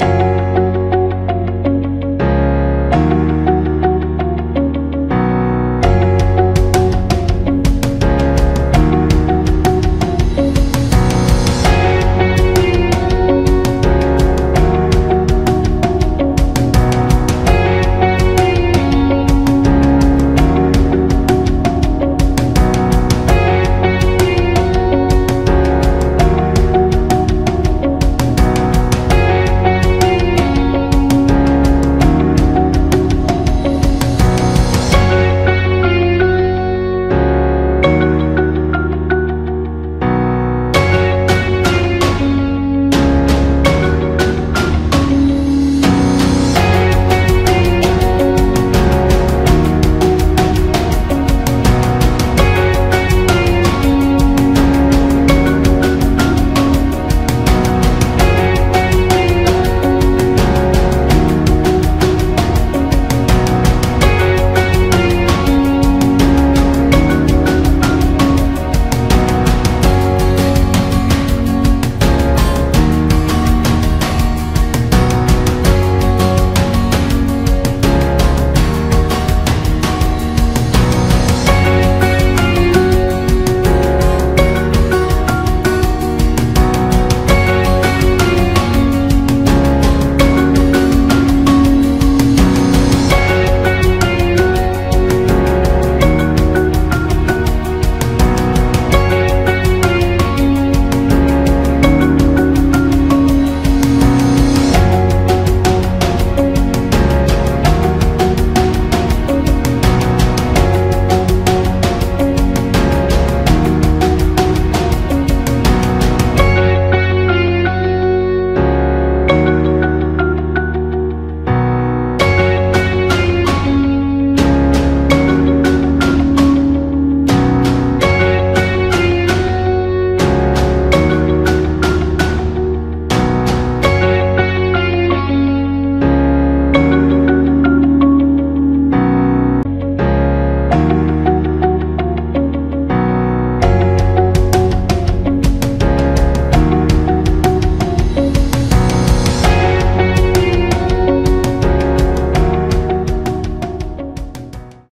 you